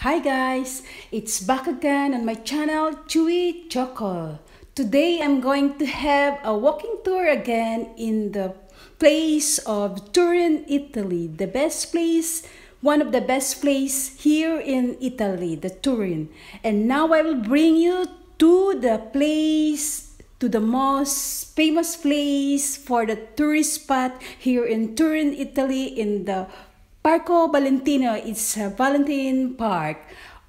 Hi guys, it's back again on my channel Chuie Choco. Today I'm going to have a walking tour again in the place of Turin, Italy. The best place, one of the best place here in Italy, the Turin. And now I will bring you to the place, to the most famous place for the tourist spot here in Turin, Italy in the Parco Valentino, it's a Valentine Park.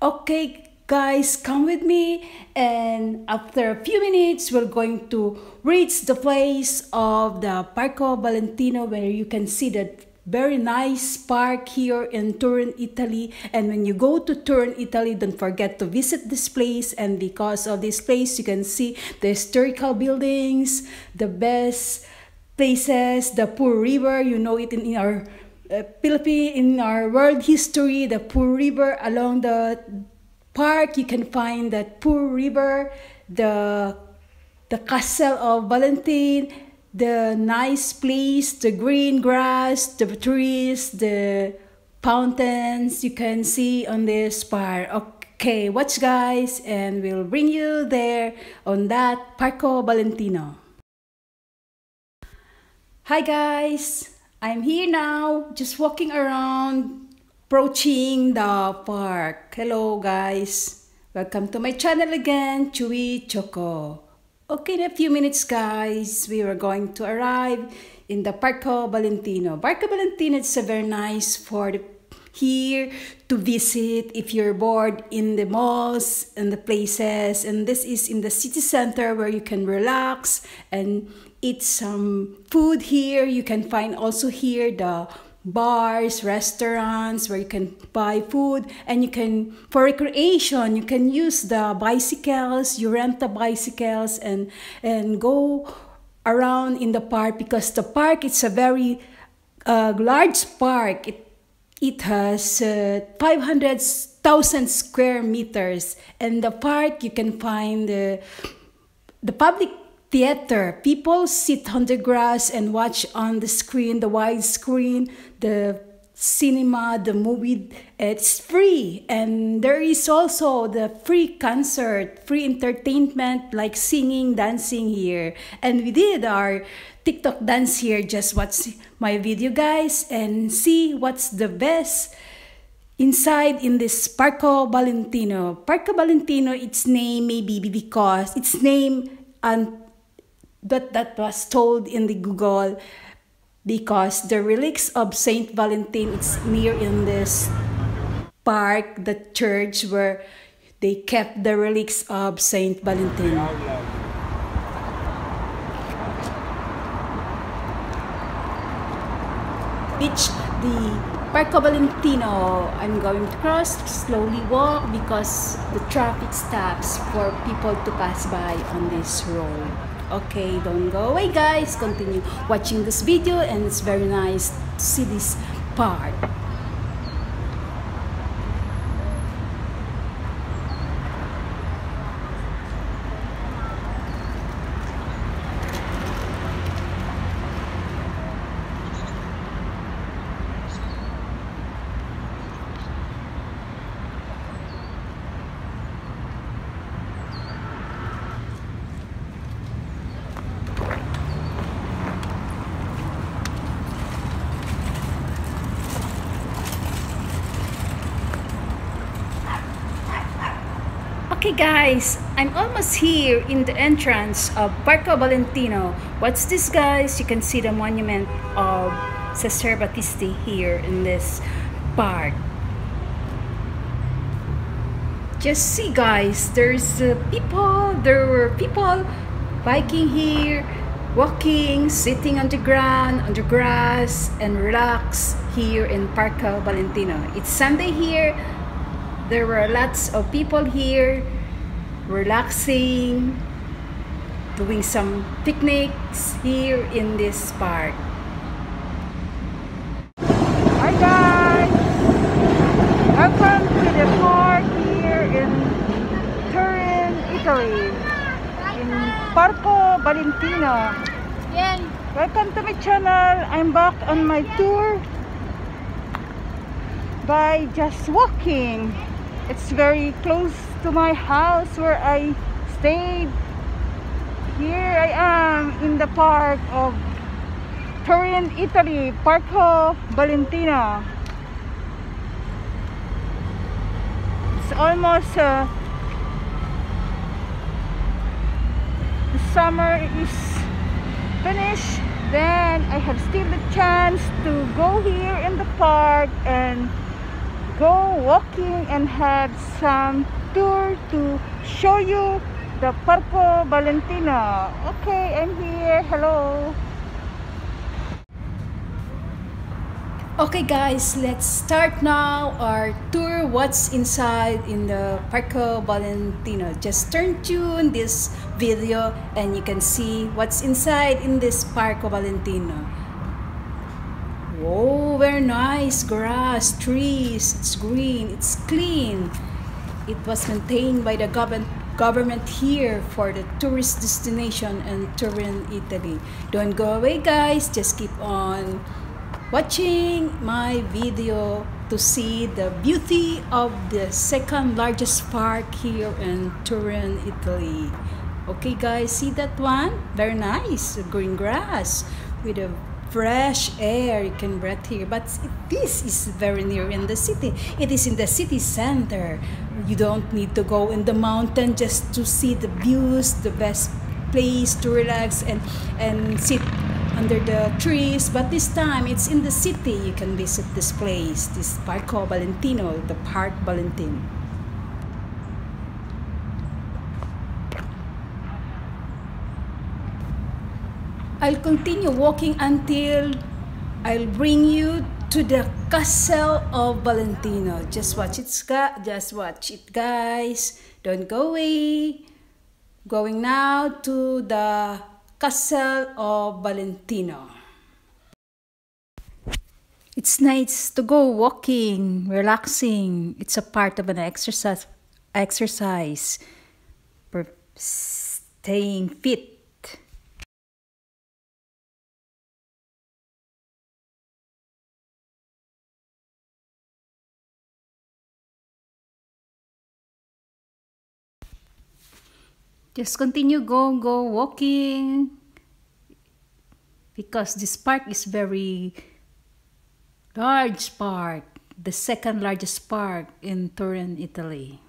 Okay, guys, come with me. And after a few minutes, we're going to reach the place of the Parco Valentino where you can see that very nice park here in Turin, Italy. And when you go to Turin, Italy, don't forget to visit this place. And because of this place, you can see the historical buildings, the best places, the Po river, you know it in our uh, Philippines, in our world history, the Po River along the park, you can find that Po River, the the castle of Valentine, the nice place, the green grass, the trees, the fountains you can see on this park. Okay, watch guys, and we'll bring you there on that Parco Valentino. Hi guys! I'm here now, just walking around, approaching the park. Hello guys, welcome to my channel again, Chuie Choco. Okay, in a few minutes guys, we are going to arrive in the Parco Valentino. Parco Valentino is a very nice for the here to visit if you're bored in the malls and the places and this is in the city center where you can relax and eat some food here. You can find also here the bars restaurants where you can buy food. And you can for recreation you can use the bicycles you rent the bicycles and and go around in the park because the park it's a very uh, large park. It it has uh, 500,000 square meters. And the park, you can find uh, the public theater. People sit on the grass and watch on the screen, the wide screen, the cinema, the movie. It's free. And there is also the free concert, free entertainment like singing, dancing here. And we did our TikTok dance here. Just watch my video, guys, and see what's the best inside in this Parco Valentino. Parco Valentino, its name maybe be because its name and that that was told in the Google because the relics of Saint Valentine it's near in this park, the church where they kept the relics of Saint Valentine. reach the Parco Valentino, I'm going to cross, slowly walk because the traffic stops for people to pass by on this road. Okay, don't go away guys, continue watching this video and it's very nice to see this part. Okay guys, I'm almost here in the entrance of Parco Valentino. What's this guys? You can see the monument of Cesare Battisti here in this park. Just see guys, there's uh, people, there were people biking here, walking, sitting on the ground, on the grass, and relax here in Parco Valentino. It's Sunday here, there were lots of people here relaxing, doing some picnics here in this park. Hi guys! Welcome to the park here in Turin, Italy, in Parco Valentino. Welcome to my channel. I'm back on my tour by just walking It's very close to my house where I stayed. Here I am in the park of Turin, Italy, Parco Valentina. It's almost uh, the summer is finished. Then I have still the chance to go here in the park and go walking and have some tour to show you the Parco Valentino. Okay, I'm here. Hello. Okay guys, let's start now our tour what's inside in the Parco Valentino. Just turn tune this video and you can see what's inside in this Parco Valentino. Whoa, very nice grass, trees, it's green, it's clean. It was maintained by the government government here for the tourist destination in Turin, Italy. Don't go away guys, just keep on watching my video to see the beauty of the second largest park here in Turin, Italy. Okay guys, see that one? Very nice, green grass with a fresh air you can breathe here. But this is very near in the city. It is in the city center. You don't need to go in the mountain just to see the views, the best place to relax and, and sit under the trees but this time it's in the city you can visit this place this Parco Valentino the Park Valentino I'll continue walking until I'll bring you to the castle of Valentino just watch it just watch it guys don't go away going now to the Castle of Valentino. It's nice to go walking, relaxing. It's a part of an exercise exercise for staying fit. Just continue go go walking because this park is very large park, the second largest park in Turin, Italy.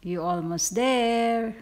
You almost there.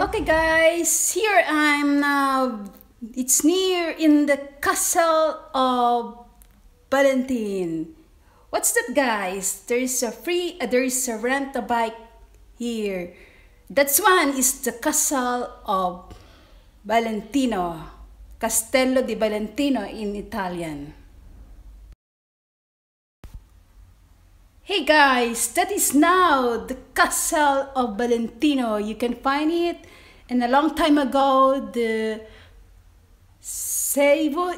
Okay guys, here I'm now. It's near in the castle of Valentine. What's that guys? There is a free, uh, there is a rent a bike here. That's one is the castle of Valentino. Castello di Valentino in Italian. Hey guys, that is now the Castle of Valentino. You can find it. And a long time ago, the Savoy,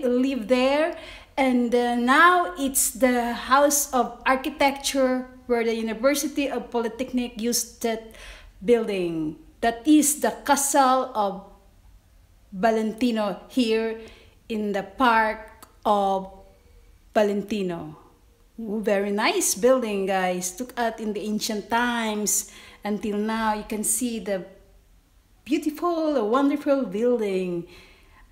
lived there. And uh, now it's the House of Architecture where the University of Polytechnic used that building. That is the Castle of Valentino here in the park of Valentino. Very nice building, guys. Look at in the ancient times until now, you can see the beautiful, wonderful building.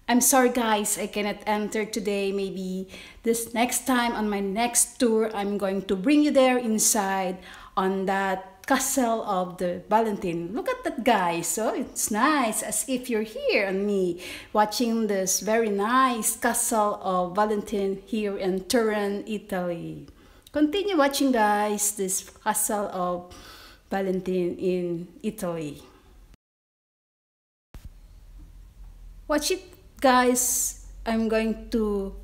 I'm sorry, guys, I cannot enter today. Maybe this next time on my next tour, I'm going to bring you there inside on that castle of the Valentine. Look at that, guys. So it's nice, as if you're here and me watching this very nice castle of Valentine here in Turin, Italy. Continue watching guys this castle of Valentine in Italy. Watch it guys. I'm going to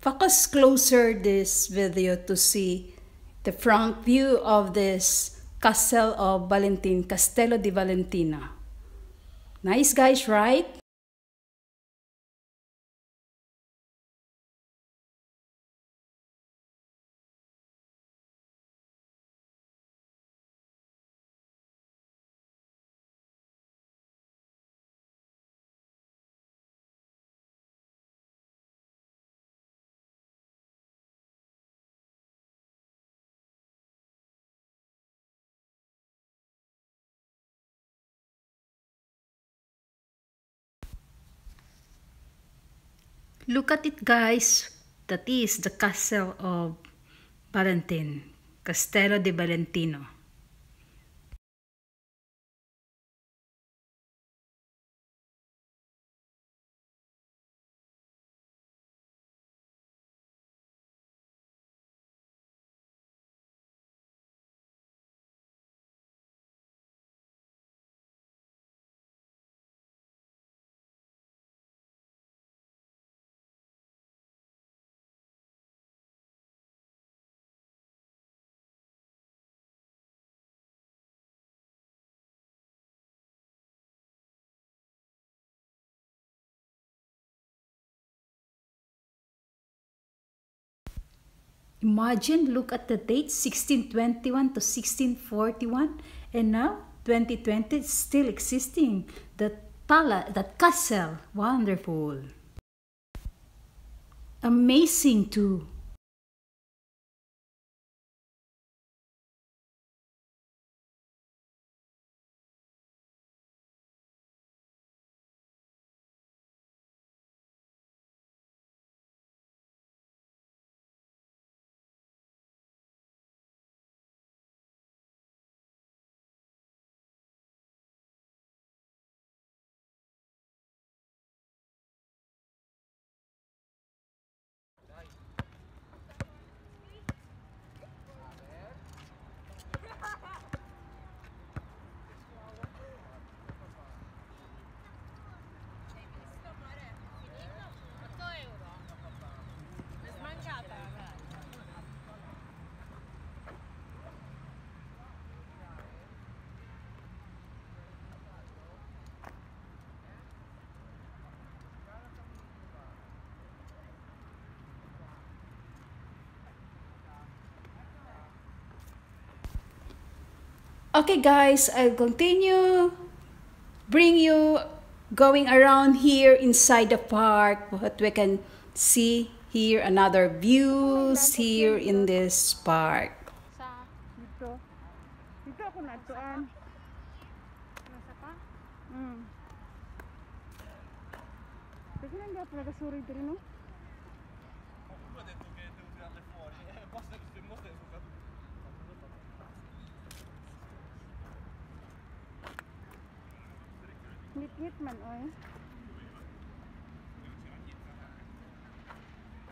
focus closer this video to see the front view of this castle of Valentine, Castello di Valentina. Nice guys, right? Look at it guys. That is the castle of Valentine, Castello di Valentino. Imagine, look at the date 1621 to 1641 and now 2020 is still existing. The pala, that castle, wonderful. Amazing too. Okay guys, I'll continue bring you going around here inside the park what we can see here another views here in this park. Sa dito. Dito ako. Nasa pa? Hmm. Perché non andiamo a gasuri dito? Ngit-ngit man oy.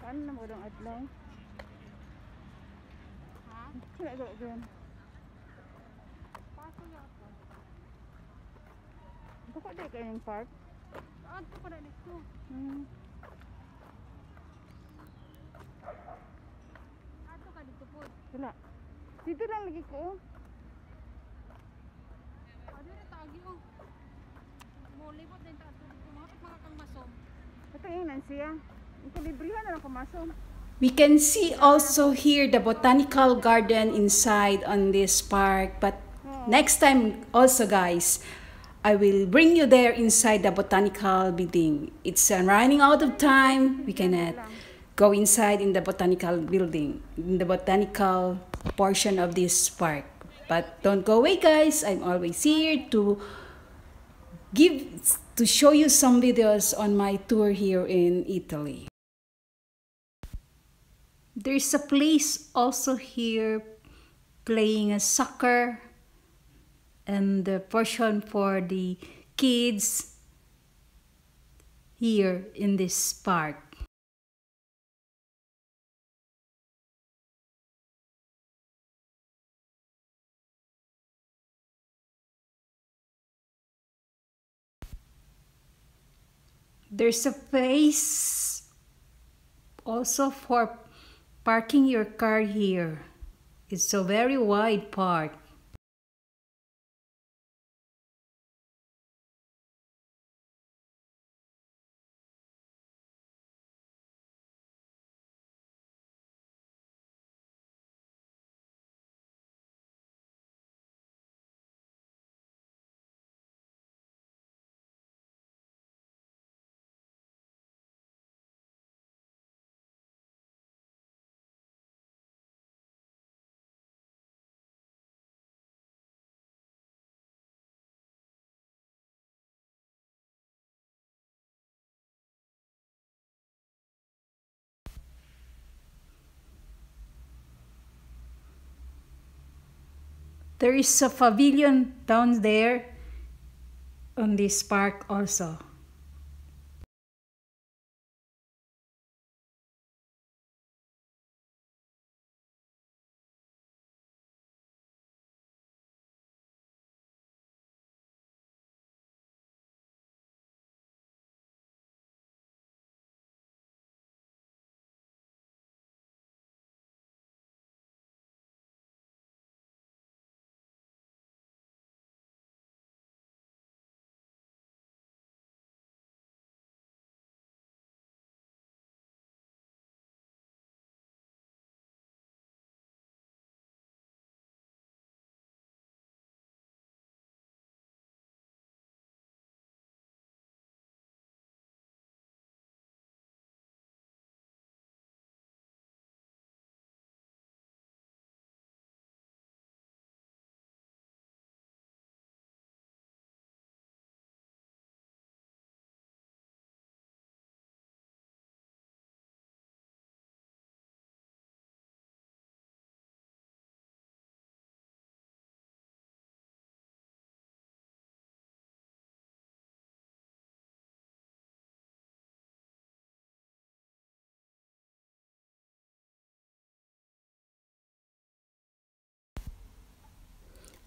Paano na mo dong adlaw? Ha? Kaya ga gan. Paso yata. Baka di kayo yung park? Ah, ito pa na dito. Hmm. Ato ka dito po. Wala. Dito lang lagi ko. We can see also here the botanical garden inside on this park. But next time also guys, I will bring you there inside the botanical building. It's uh, running out of time. We cannot go inside in the botanical building, in the botanical portion of this park. But don't go away, guys. I'm always here to give to show you some videos on my tour here in Italy. There's a place also here playing a soccer and the portion for the kids here in this park. There's a place also for parking your car here. It's a very wide park. There is a pavilion down there on this park also.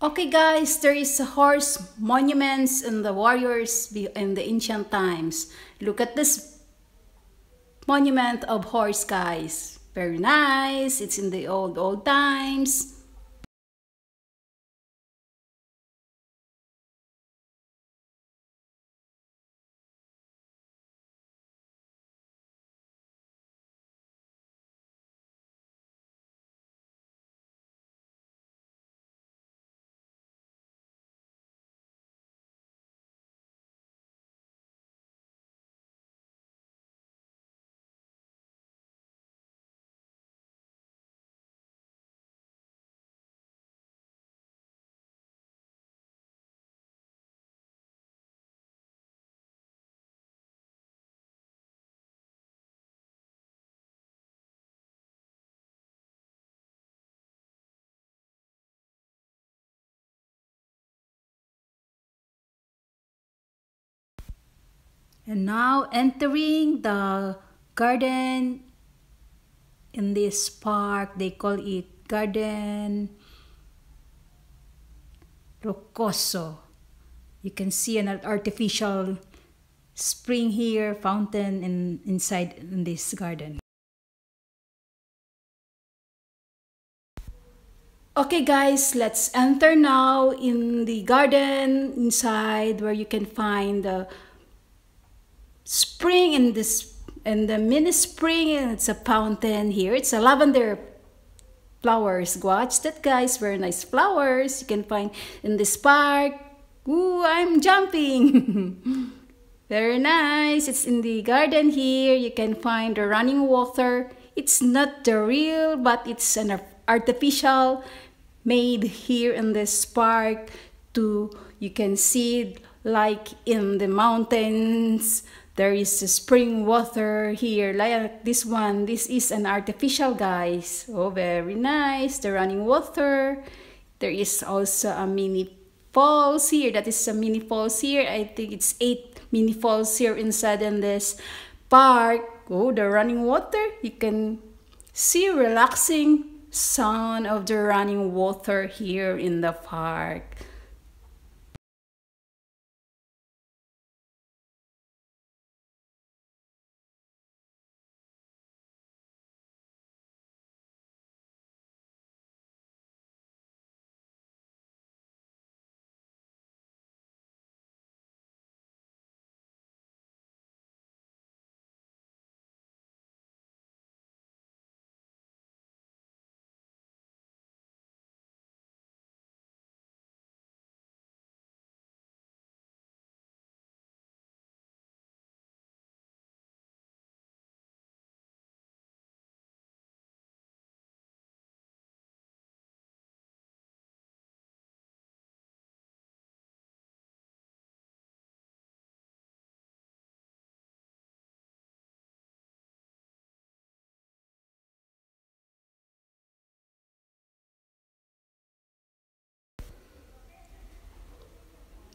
Okay guys, there is a horse monuments in the warriors in the ancient times. Look at this monument of horse guys. Very nice. It's in the old old times. And now entering the garden in this park, they call it Garden Roccioso. You can see an artificial spring here, fountain in, inside in this garden. Okay guys, let's enter now in the garden inside where you can find the spring in this in the mini spring and it's a fountain here it's a lavender flowers watch that guys very nice flowers you can find in this park Ooh, i'm jumping Very nice. It's in the garden here. You can find the running water. It's not the real, but it's an artificial made here in this park to you can see like in the mountains there is a spring water here like this one. This is an artificial guys. Oh very nice. The running water. There is also a mini falls here. That is a mini falls here. I think it's eight mini falls here inside in this park. Oh the running water. You can see relaxing sound of the running water here in the park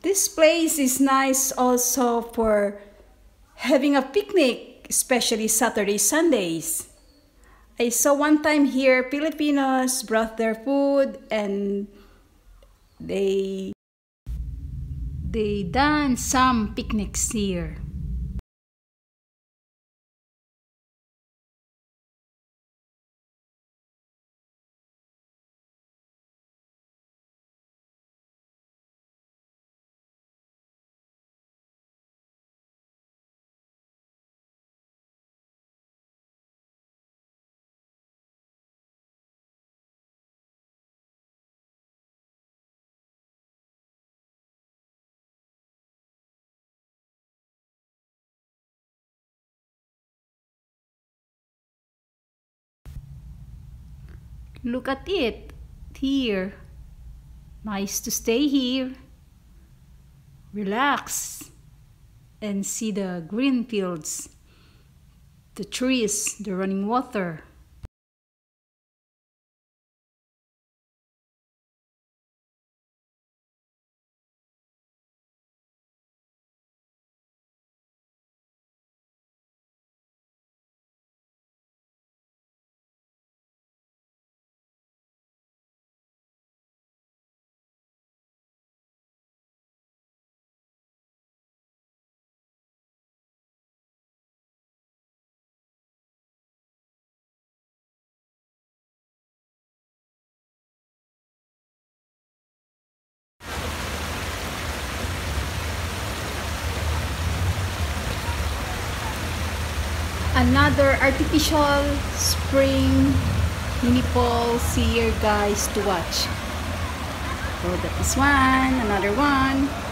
This place is nice also for having a picnic, especially Saturday, Sundays. I saw one time here Filipinos brought their food and they they done some picnics here. Look at it here. Nice to stay here. Relax and see the green fields, the trees, the running water. Another artificial spring mini falls here guys to watch. So that is one. Another one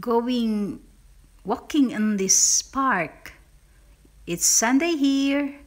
going walking in this park. It's Sunday here.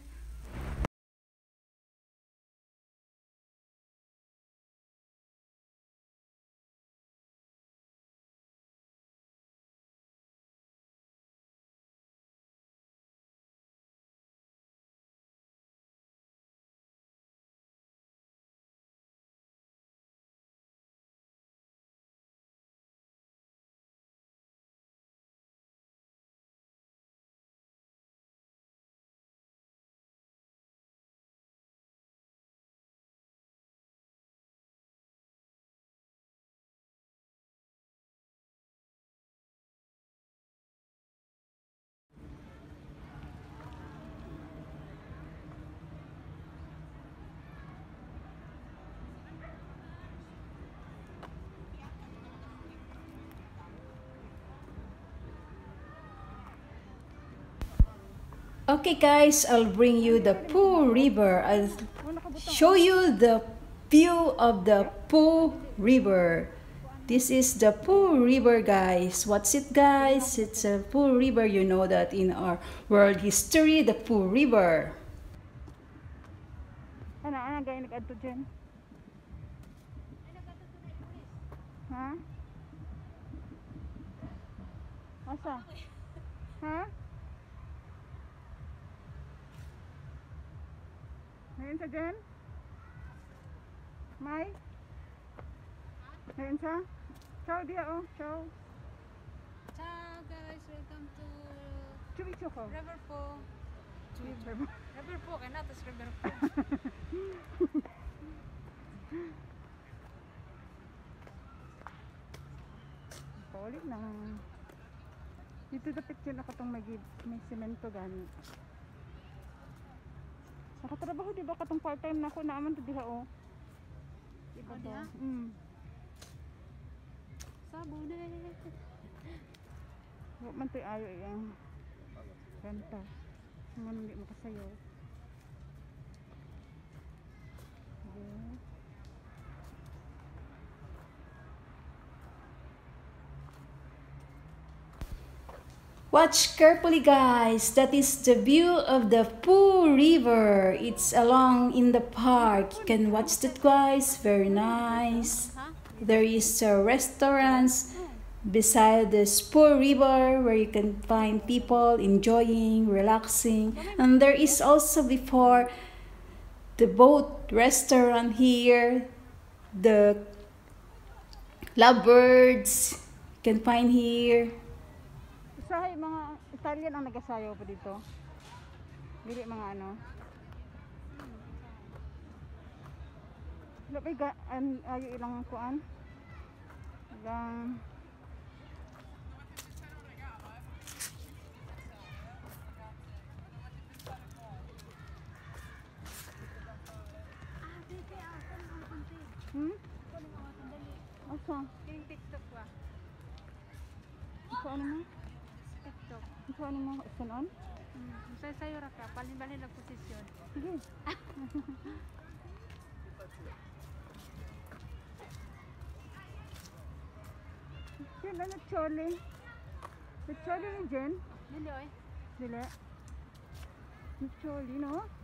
Okay, guys, I'll bring you the Po River. I'll show you the view of the Po River. This is the Po River, guys. What's it, guys? It's a Po River. You know that in our world history, the Po River. Ano, ano? Asa? Ngayon sa dyan? May? Ngayon sa? Ciao dia oh, ciao. Ciao guys, welcome to Chubi choko. River Po. River Po, kaya natas River Po. Paulit na. Dito dapit yun ako itong may, may semento gani. Nakatrabaho di ba katong part-time na ako naaman to diha oh. Diba Oh, to? diha? Mm. Sabo na Wa man to ayo yang renta. Ngan hindi makasayaw. Yeah. Watch carefully, guys. That is the view of the Po River. It's along in the park. You can watch that, guys. Very nice. There is a restaurants beside the Po River where you can find people enjoying, relaxing. And there is also before the boat restaurant here, the lovebirds you can find here. Usahay mga Italian ang nagasayaw pa dito. Dili mga ano. Wala pa ga an ayo ilang kuan. Ilang Hmm? Asa? Yung TikTok ba? Asa ano mo? TikTok. Asa ano mo? Sunon? Hmm. Sa sayo ra ka, palin-balin na posisyon. Sige. Sila na chole. Lecholi ni Jen? Dili oy. Dili. Lecholi, no?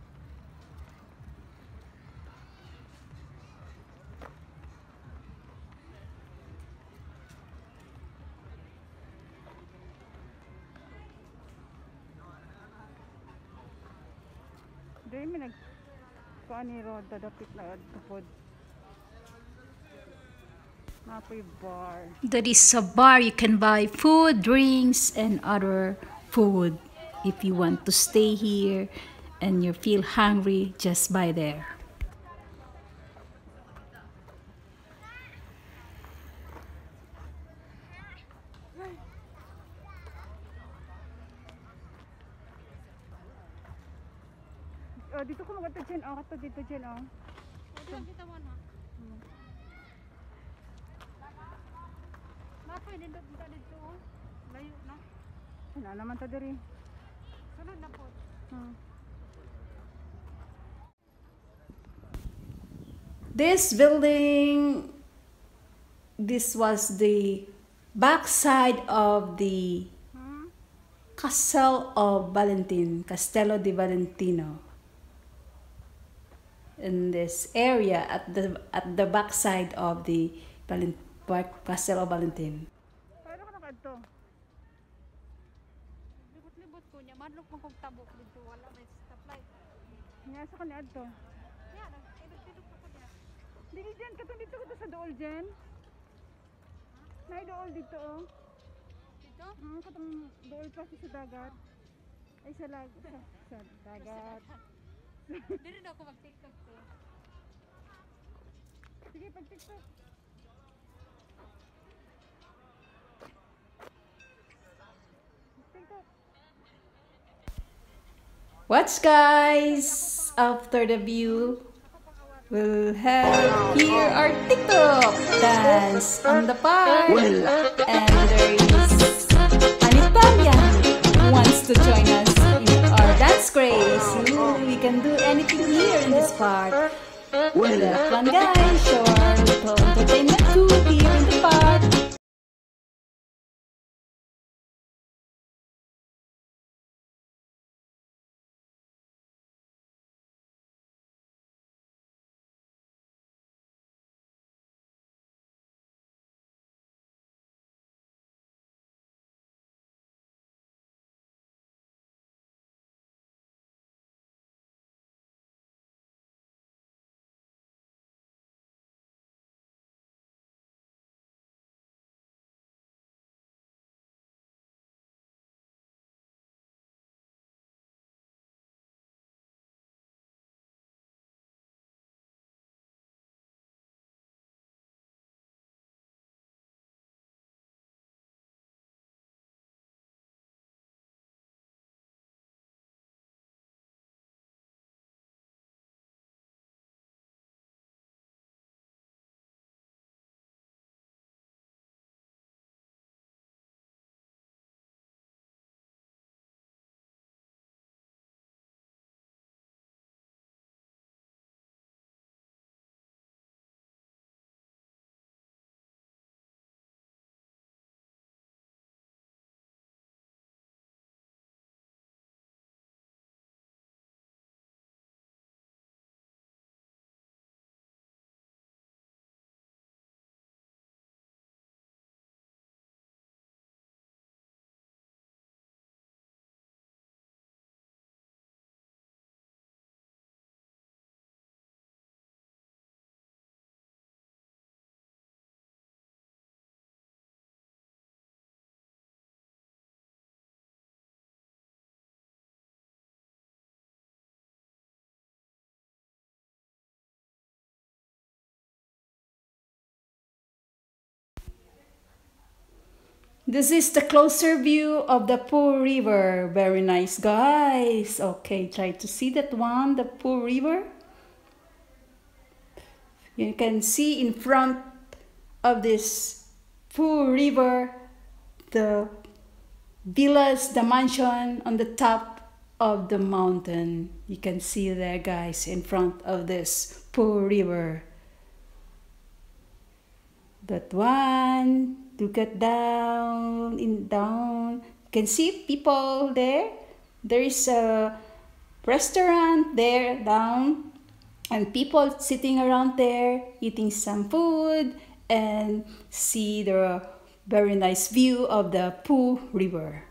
Kaani ro, dadapit na kapod. Bar. That is a bar you can buy food, drinks, and other food. If you want to stay here and you feel hungry, just buy there. Oh, dito ko magata Jen. Oh, kato dito Jen. Oh. Dili kita mo na. Napoy nindot kita dito. oh. Layo na. Ano naman to diri? Sunod na po. Hmm. This building, this was the backside of the Castle of Valentin, Castello di Valentino. In this area, at the at the backside of the Valent, Park- Castle of Valentin. Paano ka nakadto? Libot-libot ko niya. Madlok mo kong tabok dito. Wala may stoplight. Ngasa ka ni adto. Yan, ilog-ilog ko niya. Dili Jen, katong dito ko to sa dool Jen. Nay dool dito oh. Dito? Hmm, katong dool pa sa dagat. Ay sa lag sa, sa dagat. Dili na ako mag-tiktok. Sige, pag TikTok. TikTok. Watch guys! After the view, we'll have here our TikTok dance on the park. And there is Anitalia who wants to join us in our dance craze. Ooh, we can do anything here in this park. We'll have fun guys, show our little entertainment too here in the park. This is the closer view of the Po River. Very nice, guys. Okay, try to see that one, the Po River. You can see in front of this Po River the villas, the mansion on the top of the mountain. You can see there, guys, in front of this Po River. That one, to get down, in down you can see people there. There is a restaurant there down and people sitting around there eating some food and see the very nice view of the Po River.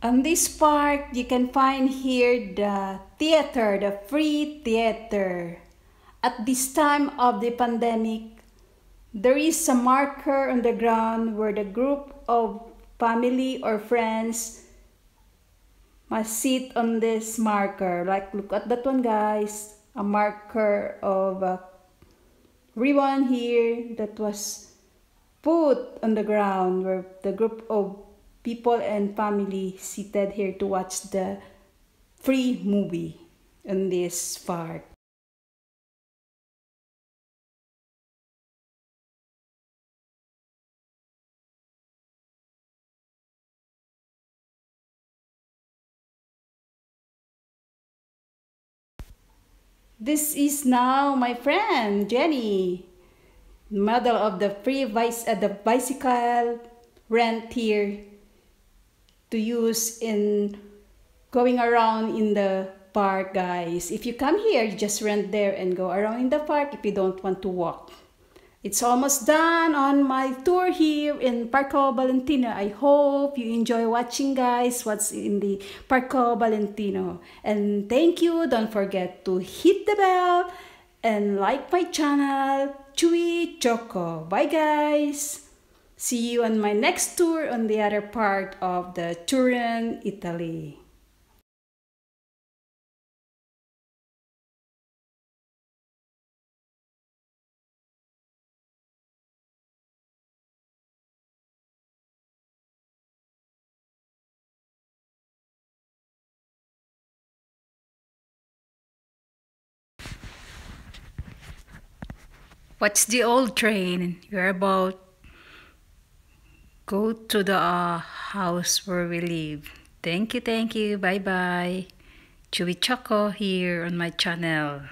On this park, you can find here the theater, the free theater. At this time of the pandemic, there is a marker on the ground where the group of family or friends must sit on this marker. Like, look at that one, guys. A marker of a ribbon here that was put on the ground where the group of people and family seated here to watch the free movie in this park. This is now my friend Jenny, model of the free vice, uh, the bicycle rent here to use in going around in the park guys if you come here you just rent there and go around in the park if you don't want to walk it's almost done on my tour here in Parco Valentino. I hope you enjoy watching guys what's in the Parco Valentino. And thank you. Don't forget to hit the bell and like my channel, Chuie Choco. Bye guys. See you on my next tour on the other part of the Turin, Italy. What's the old train? You're about go to the uh, house where we live. Thank you, thank you. Bye bye. Chuie Choco here on my channel.